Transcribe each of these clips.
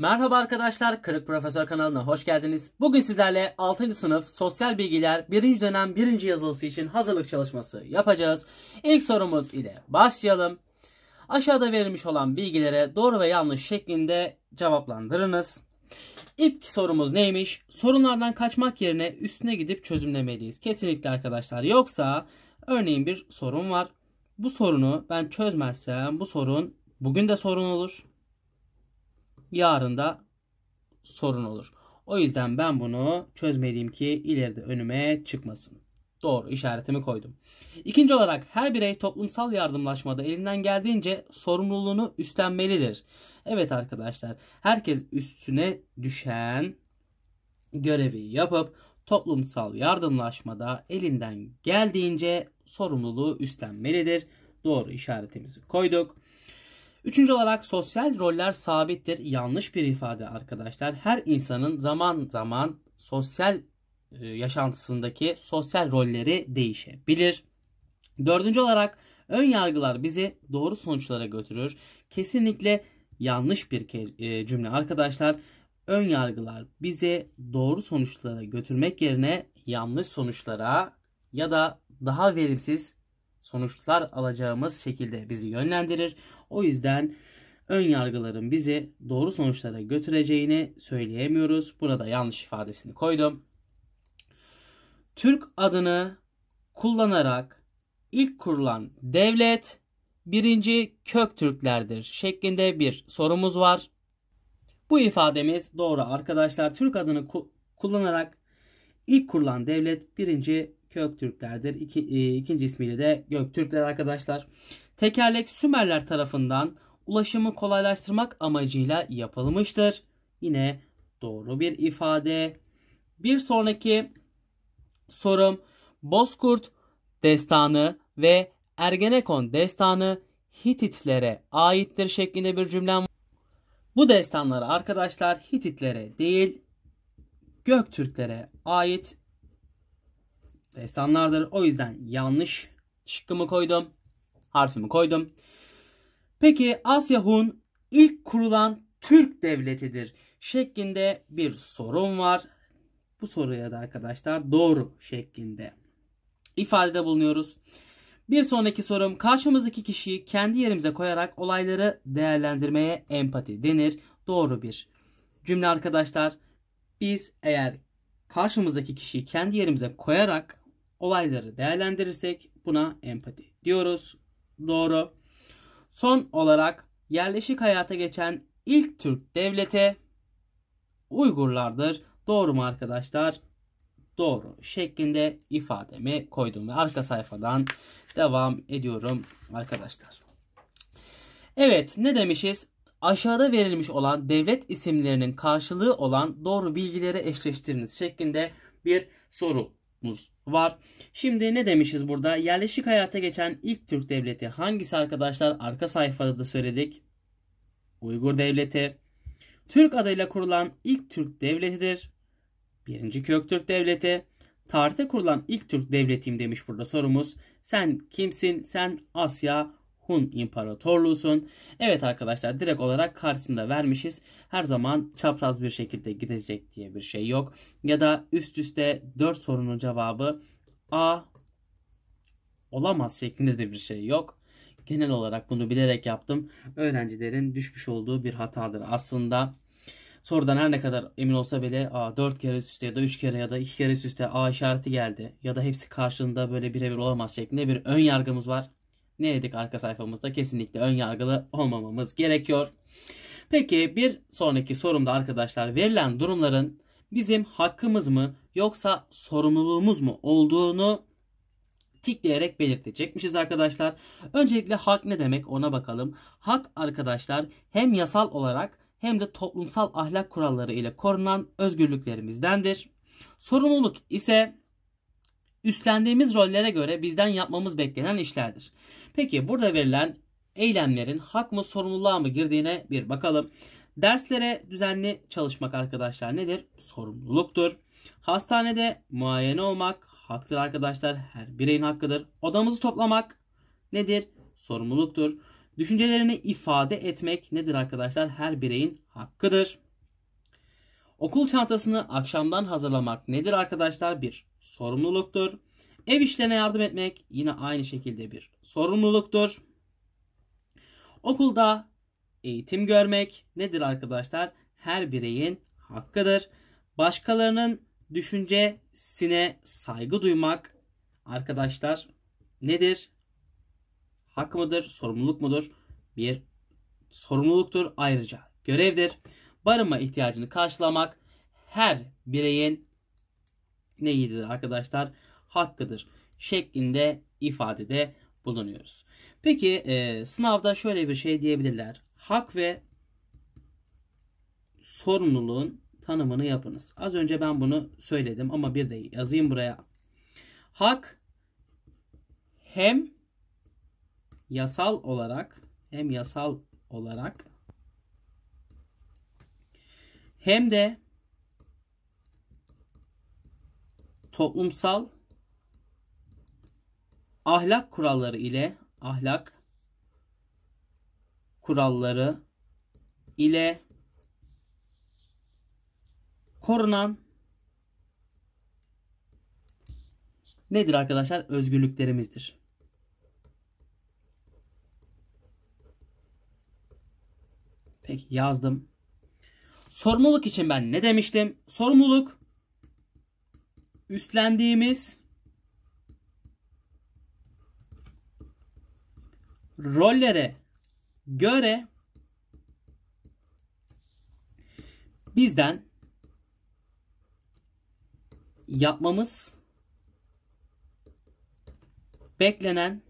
Merhaba arkadaşlar, Kırık Profesör kanalına hoş geldiniz. Bugün sizlerle 6. sınıf Sosyal Bilgiler 1. dönem 1. yazılısı için hazırlık çalışması yapacağız. İlk sorumuz ile başlayalım. Aşağıda verilmiş olan bilgilere doğru ve yanlış şeklinde cevaplandırınız. İlk sorumuz neymiş? Sorunlardan kaçmak yerine üstüne gidip çözümlemeliyiz. Kesinlikle arkadaşlar. Yoksa örneğin bir sorun var. Bu sorunu ben çözmezsem bu sorun bugün de sorun olur yarın da sorun olur. O yüzden ben bunu çözmeliyim ki ileride önüme çıkmasın. Doğru işaretimi koydum. İkinci olarak her birey toplumsal yardımlaşmada elinden geldiğince sorumluluğunu üstlenmelidir. Evet arkadaşlar herkes üstüne düşen görevi yapıp toplumsal yardımlaşmada elinden geldiğince sorumluluğu üstlenmelidir. Doğru işaretimizi koyduk. Üçüncü olarak sosyal roller sabittir. Yanlış bir ifade arkadaşlar. Her insanın zaman zaman sosyal e, yaşantısındaki sosyal rolleri değişebilir. Dördüncü olarak ön yargılar bizi doğru sonuçlara götürür. Kesinlikle yanlış bir e, cümle arkadaşlar. Ön yargılar bizi doğru sonuçlara götürmek yerine yanlış sonuçlara ya da daha verimsiz sonuçlar alacağımız şekilde bizi yönlendirir. O yüzden ön yargıların bizi doğru sonuçlara götüreceğini söyleyemiyoruz. Burada yanlış ifadesini koydum. Türk adını kullanarak ilk kurulan devlet birinci Köktürklerdir şeklinde bir sorumuz var. Bu ifademiz doğru arkadaşlar. Türk adını ku kullanarak ilk kurulan devlet birinci Köktürklerdir. İki, e, ikinci ismiyle de Göktürkler arkadaşlar. Tekerlek Sümerler tarafından ulaşımı kolaylaştırmak amacıyla yapılmıştır. Yine doğru bir ifade. Bir sonraki sorum Bozkurt destanı ve Ergenekon destanı Hititlere aittir şeklinde bir cümlem. Bu destanlar arkadaşlar Hititlere değil Göktürklere ait destanlardır. O yüzden yanlış şıkkımı koydum. Harfimi koydum. Peki Asya Hun ilk kurulan Türk devletidir şeklinde bir sorun var. Bu soruya da arkadaşlar doğru şeklinde ifadede bulunuyoruz. Bir sonraki sorum karşımızdaki kişiyi kendi yerimize koyarak olayları değerlendirmeye empati denir. Doğru bir cümle arkadaşlar. Biz eğer karşımızdaki kişiyi kendi yerimize koyarak olayları değerlendirirsek buna empati diyoruz. Doğru. Son olarak yerleşik hayata geçen ilk Türk devleti Uygurlardır. Doğru mu arkadaşlar? Doğru şeklinde ifademi koydum ve arka sayfadan devam ediyorum arkadaşlar. Evet ne demişiz? Aşağıda verilmiş olan devlet isimlerinin karşılığı olan doğru bilgileri eşleştiriniz şeklinde bir soru muz var. Şimdi ne demişiz burada? Yerleşik hayata geçen ilk Türk devleti hangisi arkadaşlar? Arka sayfada da söyledik. Uygur devleti. Türk adıyla kurulan ilk Türk devletidir. Birinci Köktürk devleti. Tarihte kurulan ilk Türk devletiyim demiş burada sorumuz. Sen kimsin? Sen Asya Hun İmparatorluğu'sun. Evet arkadaşlar direkt olarak karşısında vermişiz. Her zaman çapraz bir şekilde gidecek diye bir şey yok. Ya da üst üste 4 sorunun cevabı A olamaz şeklinde de bir şey yok. Genel olarak bunu bilerek yaptım. Öğrencilerin düşmüş olduğu bir hatadır aslında. Sorudan her ne kadar emin olsa bile a, 4 kere üst üste ya da 3 kere ya da 2 kere üst üste A işareti geldi. Ya da hepsi karşılığında böyle birebir olamaz şeklinde bir ön yargımız var ne dedik arka sayfamızda? Kesinlikle ön yargılı olmamamız gerekiyor. Peki bir sonraki sorumda arkadaşlar verilen durumların bizim hakkımız mı yoksa sorumluluğumuz mu olduğunu tikleyerek belirtecekmişiz arkadaşlar. Öncelikle hak ne demek ona bakalım. Hak arkadaşlar hem yasal olarak hem de toplumsal ahlak kuralları ile korunan özgürlüklerimizdendir. Sorumluluk ise üstlendiğimiz rollere göre bizden yapmamız beklenen işlerdir. Peki burada verilen eylemlerin hak mı sorumluluğa mı girdiğine bir bakalım. Derslere düzenli çalışmak arkadaşlar nedir? Sorumluluktur. Hastanede muayene olmak haktır arkadaşlar. Her bireyin hakkıdır. Odamızı toplamak nedir? Sorumluluktur. Düşüncelerini ifade etmek nedir arkadaşlar? Her bireyin hakkıdır. Okul çantasını akşamdan hazırlamak nedir arkadaşlar? Bir sorumluluktur. Ev işlerine yardım etmek yine aynı şekilde bir sorumluluktur. Okulda eğitim görmek nedir arkadaşlar? Her bireyin hakkıdır. Başkalarının düşüncesine saygı duymak arkadaşlar nedir? Hak mıdır? Sorumluluk mudur? Bir sorumluluktur. Ayrıca görevdir. Barınma ihtiyacını karşılamak her bireyin neyidir arkadaşlar? Hakkıdır şeklinde ifadede bulunuyoruz. Peki e, sınavda şöyle bir şey diyebilirler. Hak ve sorumluluğun tanımını yapınız. Az önce ben bunu söyledim ama bir de yazayım buraya. Hak hem yasal olarak hem yasal olarak hem de toplumsal ahlak kuralları ile ahlak kuralları ile korunan nedir arkadaşlar? Özgürlüklerimizdir. Peki yazdım. Sorumluluk için ben ne demiştim? Sorumluluk üstlendiğimiz rollere göre bizden yapmamız beklenen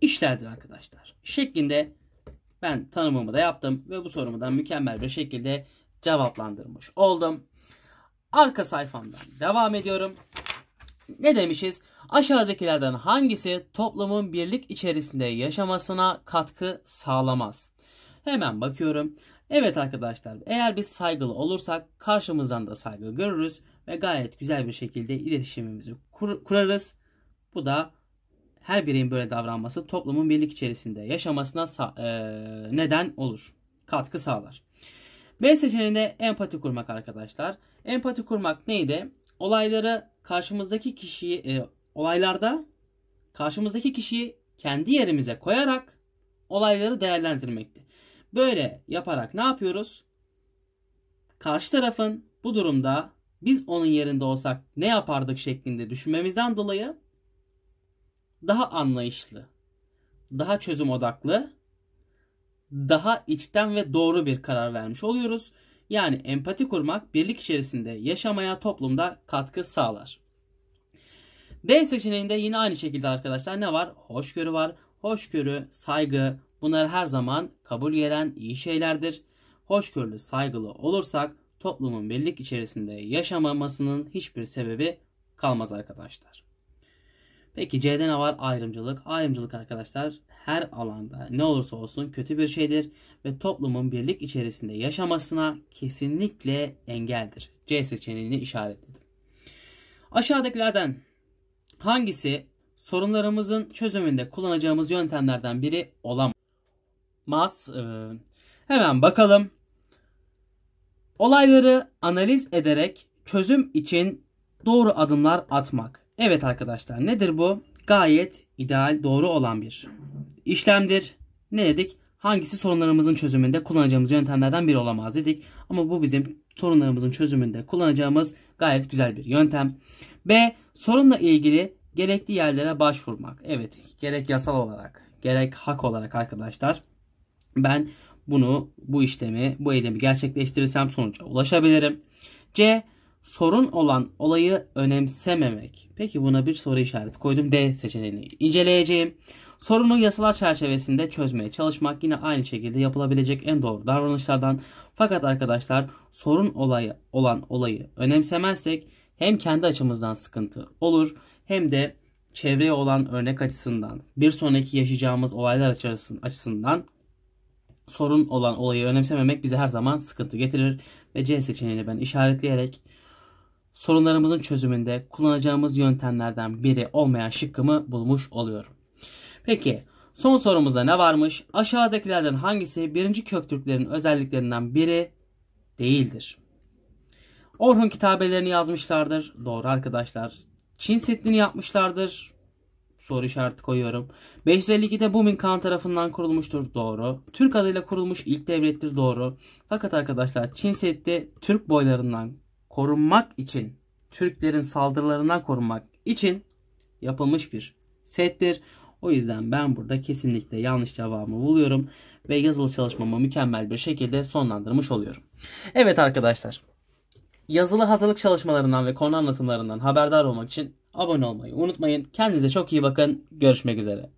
işlerdir arkadaşlar. Şeklinde ben tanımımı da yaptım ve bu sorumu da mükemmel bir şekilde cevaplandırmış oldum. Arka sayfamdan devam ediyorum. Ne demişiz? Aşağıdakilerden hangisi toplumun birlik içerisinde yaşamasına katkı sağlamaz? Hemen bakıyorum. Evet arkadaşlar eğer biz saygılı olursak karşımızdan da saygı görürüz ve gayet güzel bir şekilde iletişimimizi kur kurarız. Bu da her bireyin böyle davranması toplumun birlik içerisinde yaşamasına e neden olur. Katkı sağlar. B seçeneğinde empati kurmak arkadaşlar. Empati kurmak neydi? Olayları karşımızdaki kişiyi e, olaylarda karşımızdaki kişiyi kendi yerimize koyarak olayları değerlendirmekti. Böyle yaparak ne yapıyoruz? Karşı tarafın bu durumda biz onun yerinde olsak ne yapardık şeklinde düşünmemizden dolayı daha anlayışlı, daha çözüm odaklı, daha içten ve doğru bir karar vermiş oluyoruz. Yani empati kurmak birlik içerisinde yaşamaya toplumda katkı sağlar. D seçeneğinde yine aynı şekilde arkadaşlar ne var? Hoşgörü var. Hoşgörü, saygı bunlar her zaman kabul gelen iyi şeylerdir. Hoşgörülü, saygılı olursak toplumun birlik içerisinde yaşamamasının hiçbir sebebi kalmaz arkadaşlar. Peki C'de ne var? Ayrımcılık. Ayrımcılık arkadaşlar her alanda ne olursa olsun kötü bir şeydir ve toplumun birlik içerisinde yaşamasına kesinlikle engeldir. C seçeneğini işaretledim. Aşağıdakilerden hangisi sorunlarımızın çözümünde kullanacağımız yöntemlerden biri olamaz? Ee, hemen bakalım. Olayları analiz ederek çözüm için doğru adımlar atmak. Evet arkadaşlar nedir bu? Gayet ideal doğru olan bir işlemdir. Ne dedik? Hangisi sorunlarımızın çözümünde kullanacağımız yöntemlerden biri olamaz dedik. Ama bu bizim sorunlarımızın çözümünde kullanacağımız gayet güzel bir yöntem. B. Sorunla ilgili gerekli yerlere başvurmak. Evet gerek yasal olarak gerek hak olarak arkadaşlar ben bunu bu işlemi bu eylemi gerçekleştirirsem sonuca ulaşabilirim. C sorun olan olayı önemsememek. Peki buna bir soru işareti koydum. D seçeneğini inceleyeceğim. Sorunu yasalar çerçevesinde çözmeye çalışmak yine aynı şekilde yapılabilecek en doğru davranışlardan. Fakat arkadaşlar sorun olayı olan olayı önemsemezsek hem kendi açımızdan sıkıntı olur hem de çevreye olan örnek açısından bir sonraki yaşayacağımız olaylar açısından sorun olan olayı önemsememek bize her zaman sıkıntı getirir ve C seçeneğini ben işaretleyerek sorunlarımızın çözümünde kullanacağımız yöntemlerden biri olmayan şıkkımı bulmuş oluyorum. Peki Son sorumuzda ne varmış? Aşağıdakilerden hangisi birinci Köktürklerin özelliklerinden biri değildir? Orhun kitabelerini yazmışlardır. Doğru arkadaşlar. Çin Seddi'ni yapmışlardır. Soru işareti koyuyorum. 552'de Bumin Khan tarafından kurulmuştur. Doğru. Türk adıyla kurulmuş ilk devlettir. Doğru. Fakat arkadaşlar Çin Seddi Türk boylarından korunmak için, Türklerin saldırılarından korunmak için yapılmış bir settir. O yüzden ben burada kesinlikle yanlış cevabımı buluyorum ve yazılı çalışmamı mükemmel bir şekilde sonlandırmış oluyorum. Evet arkadaşlar. Yazılı hazırlık çalışmalarından ve konu anlatımlarından haberdar olmak için abone olmayı unutmayın. Kendinize çok iyi bakın. Görüşmek üzere.